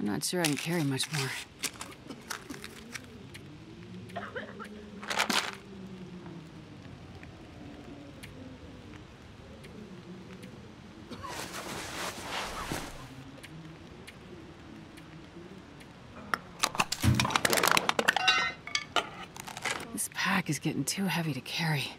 I'm not sure I can carry much more. This pack is getting too heavy to carry.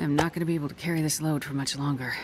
I'm not gonna be able to carry this load for much longer.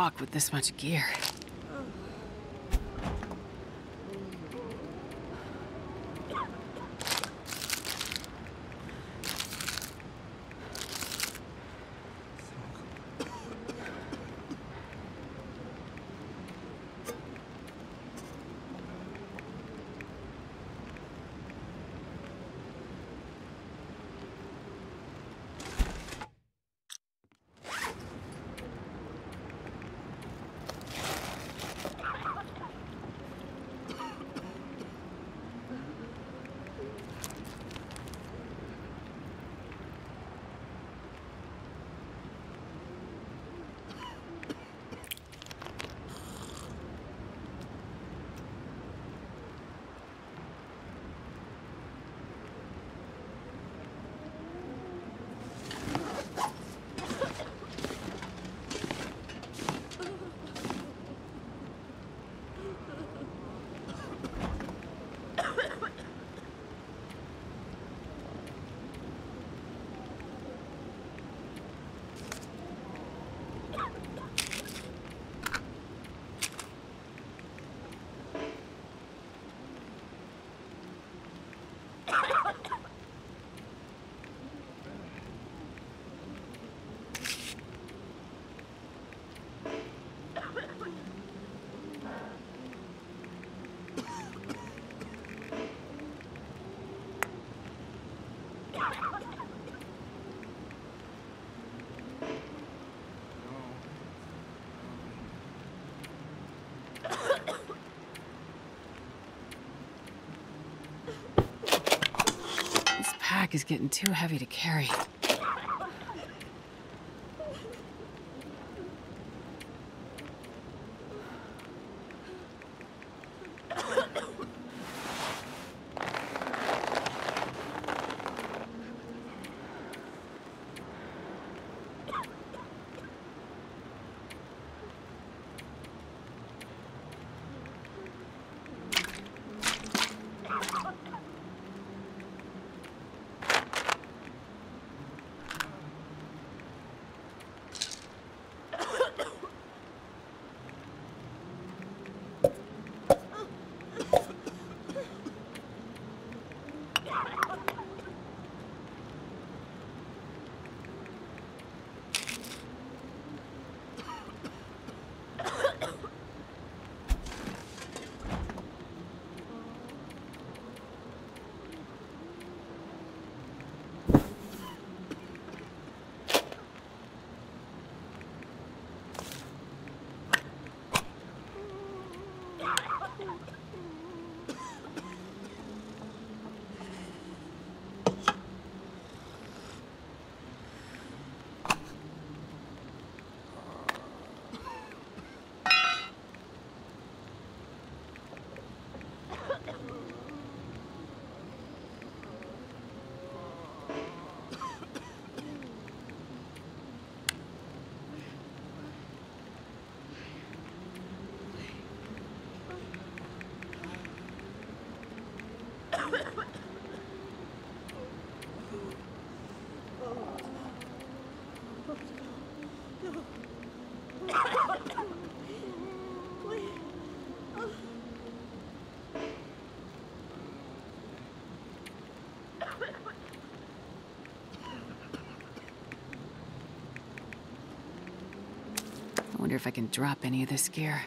Walk with this much gear. Is getting too heavy to carry. If I can drop any of this gear.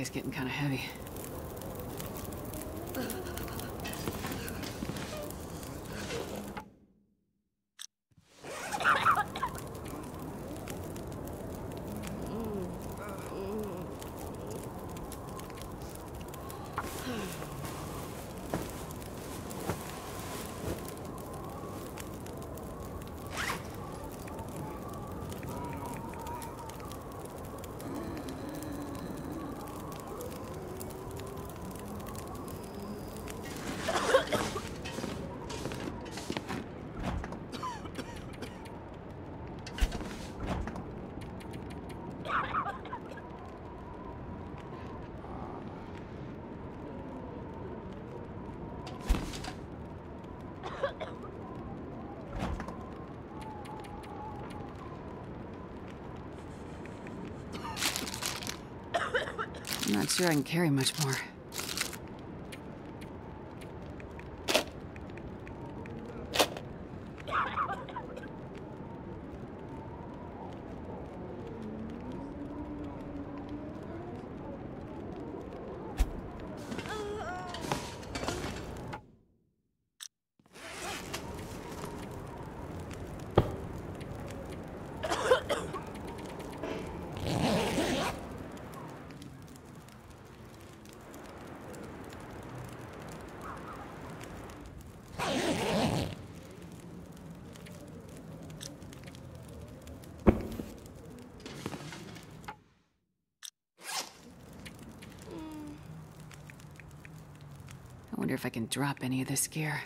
Is getting kind of heavy. I'm not sure I can carry much more. If I can drop any of this gear.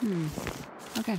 Hmm. Okay.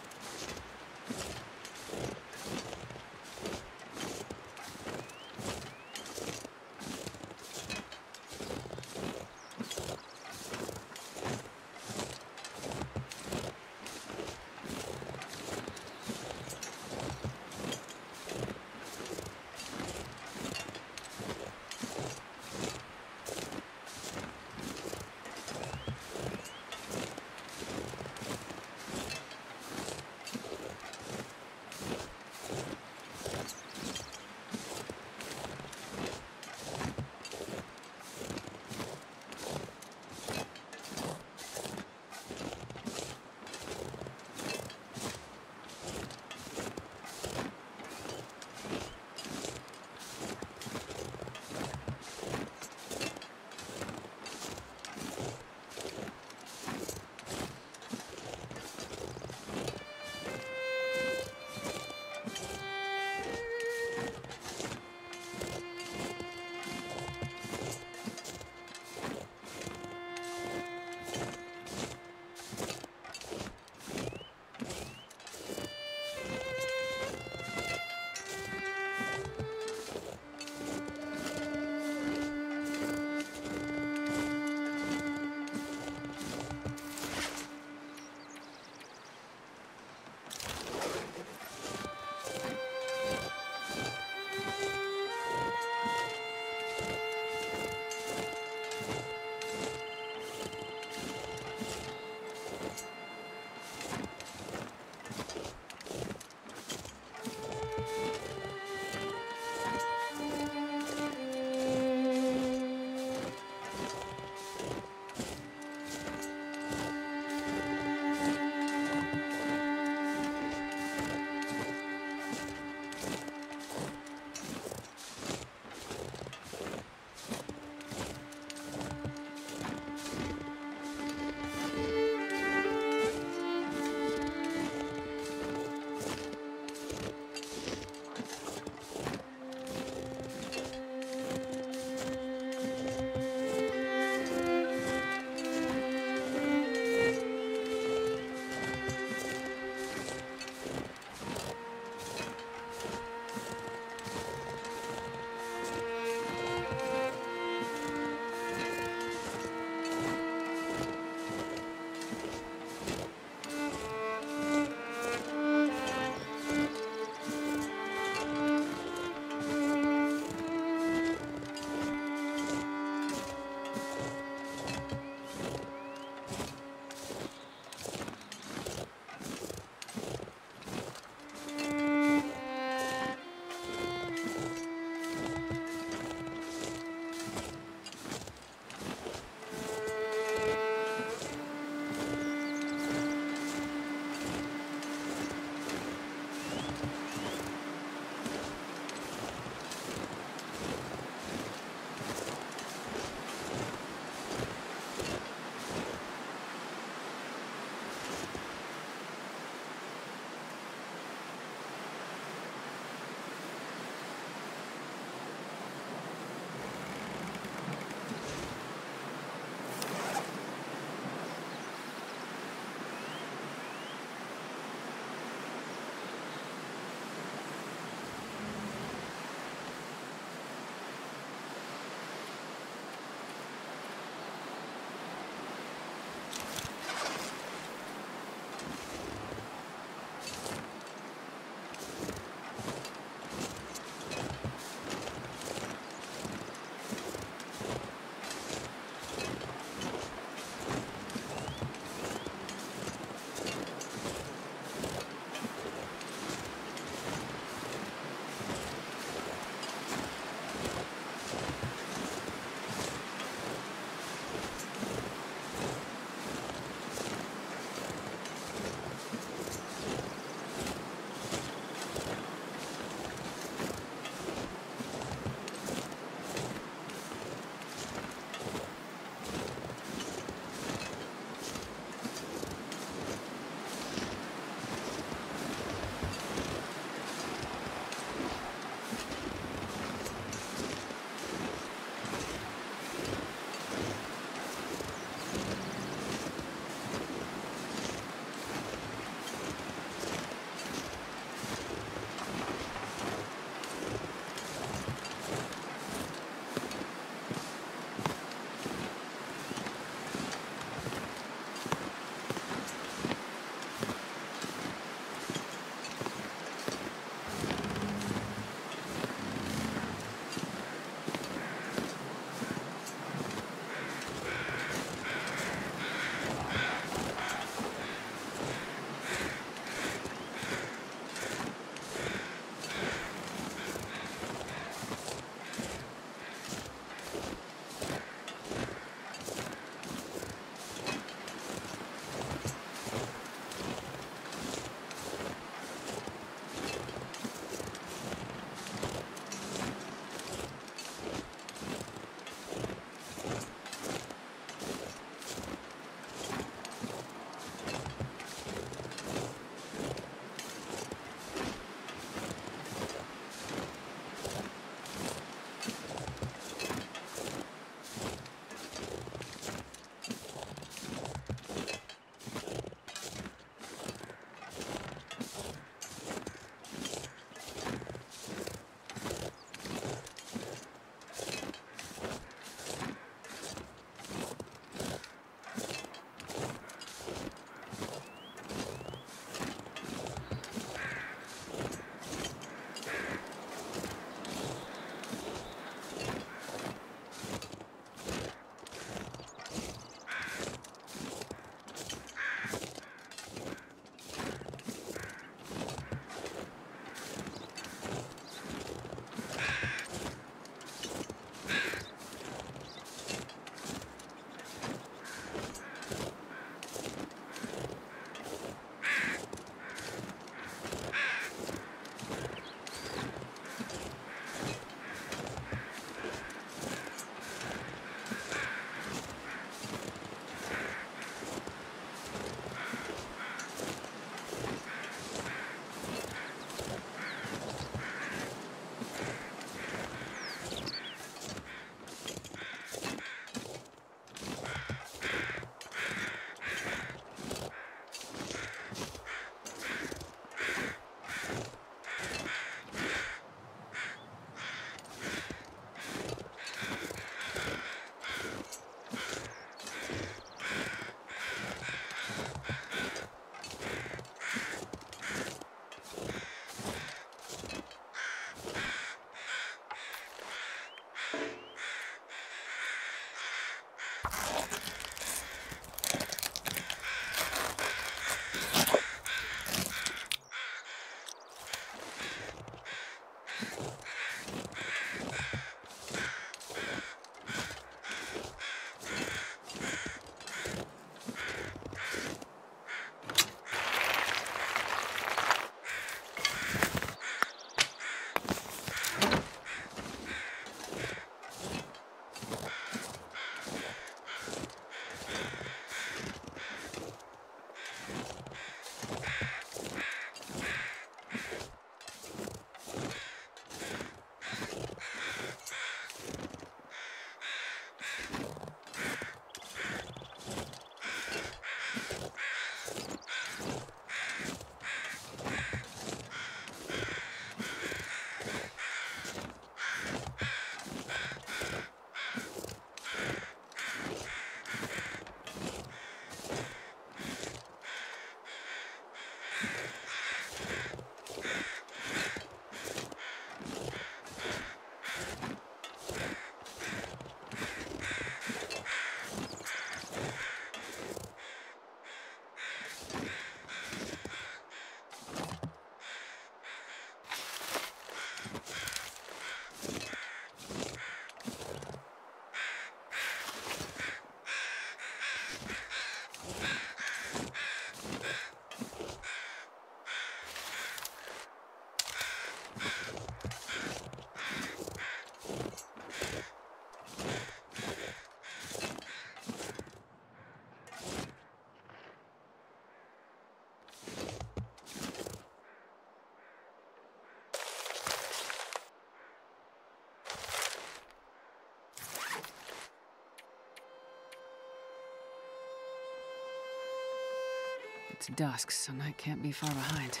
It's dusk, so night can't be far behind.